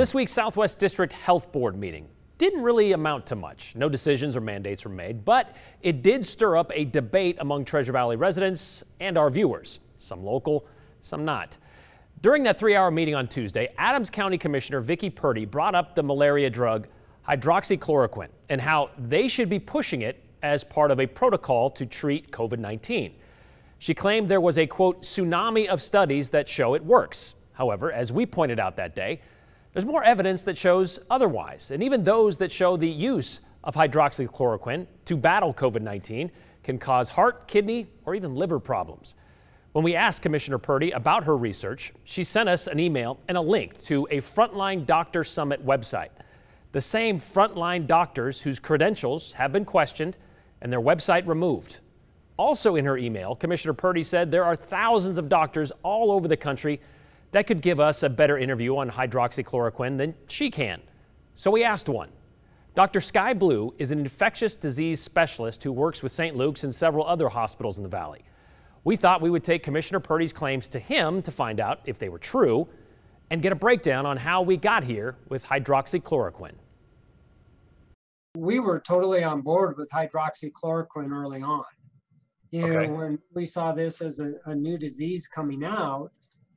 this week's Southwest District Health Board meeting didn't really amount to much. No decisions or mandates were made, but it did stir up a debate among Treasure Valley residents and our viewers, some local, some not. During that three hour meeting on Tuesday, Adams County Commissioner Vicki Purdy brought up the malaria drug hydroxychloroquine and how they should be pushing it as part of a protocol to treat COVID 19. She claimed there was a quote tsunami of studies that show it works. However, as we pointed out that day, there's more evidence that shows otherwise, and even those that show the use of hydroxychloroquine to battle COVID 19 can cause heart, kidney, or even liver problems. When we asked Commissioner Purdy about her research, she sent us an email and a link to a Frontline Doctor Summit website. The same frontline doctors whose credentials have been questioned and their website removed. Also in her email, Commissioner Purdy said there are thousands of doctors all over the country that could give us a better interview on hydroxychloroquine than she can. So we asked one. Dr. Sky Blue is an infectious disease specialist who works with St. Luke's and several other hospitals in the valley. We thought we would take Commissioner Purdy's claims to him to find out if they were true and get a breakdown on how we got here with hydroxychloroquine. We were totally on board with hydroxychloroquine early on. You okay. know, when we saw this as a, a new disease coming out,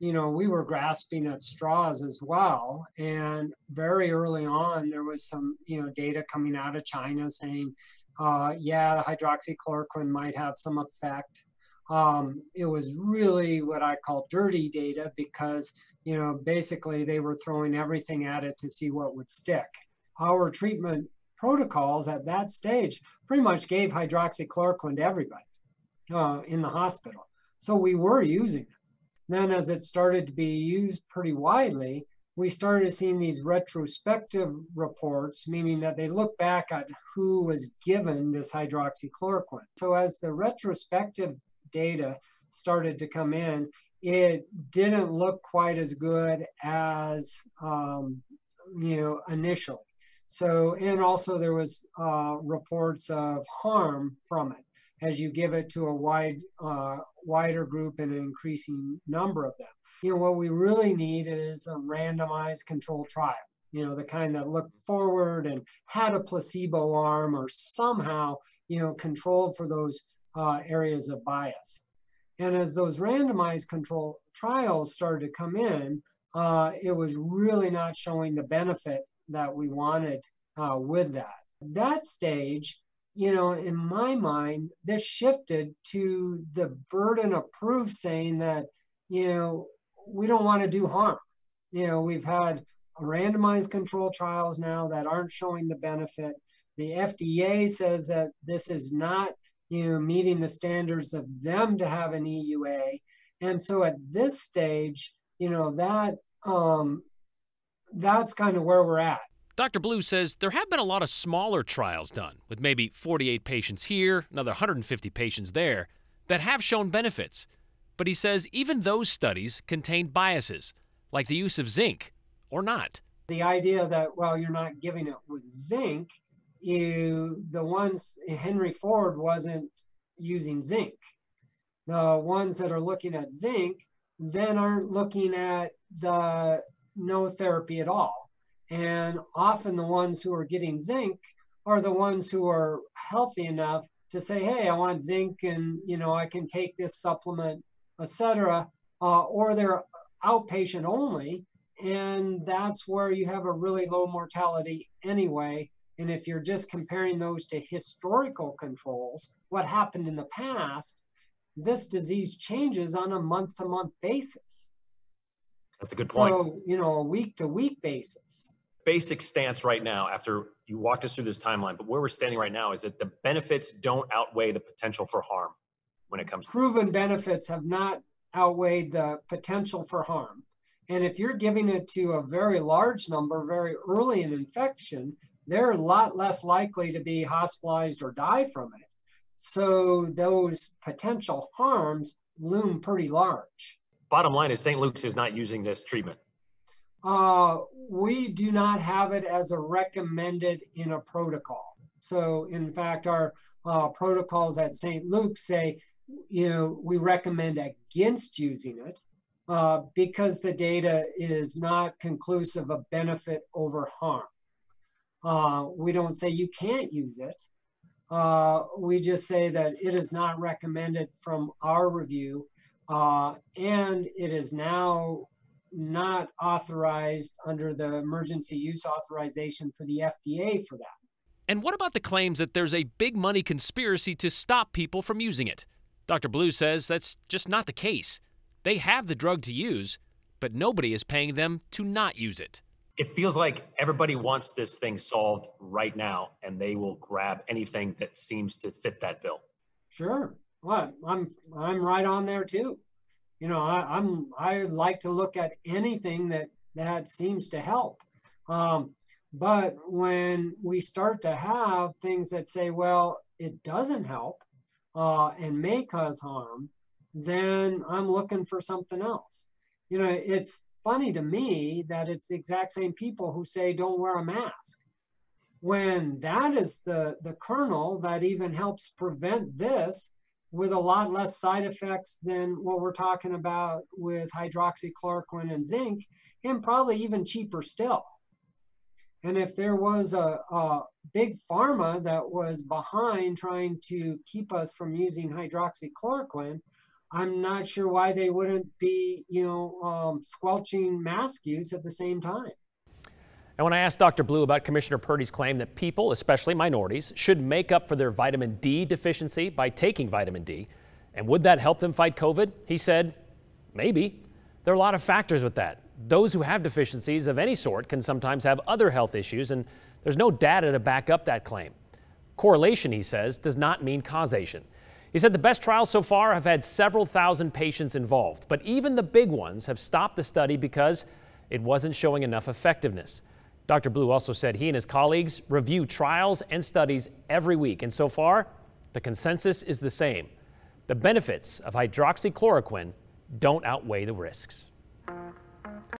you know, we were grasping at straws as well. And very early on, there was some, you know, data coming out of China saying, uh, yeah, hydroxychloroquine might have some effect. Um, it was really what I call dirty data because, you know, basically they were throwing everything at it to see what would stick. Our treatment protocols at that stage pretty much gave hydroxychloroquine to everybody uh, in the hospital. So we were using it. Then, as it started to be used pretty widely, we started seeing these retrospective reports, meaning that they look back at who was given this hydroxychloroquine. So, as the retrospective data started to come in, it didn't look quite as good as um, you know initially. So, and also there was uh, reports of harm from it as you give it to a wide, uh, wider group and an increasing number of them. You know, what we really need is a randomized control trial, you know, the kind that looked forward and had a placebo arm or somehow, you know, controlled for those uh, areas of bias. And as those randomized control trials started to come in, uh, it was really not showing the benefit that we wanted uh, with that. That stage, you know, in my mind, this shifted to the burden of proof saying that, you know, we don't want to do harm. You know, we've had randomized control trials now that aren't showing the benefit. The FDA says that this is not, you know, meeting the standards of them to have an EUA. And so at this stage, you know, that um, that's kind of where we're at. Dr. Blue says there have been a lot of smaller trials done, with maybe 48 patients here, another 150 patients there, that have shown benefits. But he says even those studies contain biases, like the use of zinc or not. The idea that, well, you're not giving it with zinc, you, the ones, Henry Ford wasn't using zinc. The ones that are looking at zinc then aren't looking at the no therapy at all and often the ones who are getting zinc are the ones who are healthy enough to say, hey, I want zinc and, you know, I can take this supplement, etc. Uh, or they're outpatient only. And that's where you have a really low mortality anyway. And if you're just comparing those to historical controls, what happened in the past, this disease changes on a month to month basis. That's a good point. So, you know, a week to week basis basic stance right now after you walked us through this timeline, but where we're standing right now is that the benefits don't outweigh the potential for harm when it comes to proven benefits have not outweighed the potential for harm. And if you're giving it to a very large number very early in infection, they're a lot less likely to be hospitalized or die from it. So those potential harms loom pretty large. Bottom line is St. Luke's is not using this treatment. Uh, we do not have it as a recommended in a protocol. So in fact, our uh, protocols at St. Luke's say, you know, we recommend against using it. uh, because the data is not conclusive of benefit over harm. Uh, we don't say you can't use it. Uh, we just say that it is not recommended from our review uh, and it is now not authorized under the emergency use authorization for the FDA for that. And what about the claims that there's a big money conspiracy to stop people from using it? Dr. Blue says that's just not the case. They have the drug to use, but nobody is paying them to not use it. It feels like everybody wants this thing solved right now, and they will grab anything that seems to fit that bill. Sure. What? I'm I'm right on there too. You know, I, I'm I like to look at anything that that seems to help. Um, but when we start to have things that say, well, it doesn't help uh, and may cause harm, then I'm looking for something else. You know, it's funny to me that it's the exact same people who say don't wear a mask. When that is the, the kernel that even helps prevent this with a lot less side effects than what we're talking about with hydroxychloroquine and zinc, and probably even cheaper still. And if there was a, a, big pharma that was behind trying to keep us from using hydroxychloroquine, I'm not sure why they wouldn't be, you know, um, squelching mask use at the same time. And when I asked Dr. Blue about Commissioner Purdy's claim that people, especially minorities, should make up for their vitamin D deficiency by taking vitamin D, and would that help them fight COVID? He said, maybe. There are a lot of factors with that. Those who have deficiencies of any sort can sometimes have other health issues, and there's no data to back up that claim. Correlation, he says, does not mean causation. He said the best trials so far have had several thousand patients involved, but even the big ones have stopped the study because it wasn't showing enough effectiveness. Dr. Blue also said he and his colleagues review trials and studies every week, and so far, the consensus is the same. The benefits of hydroxychloroquine don't outweigh the risks.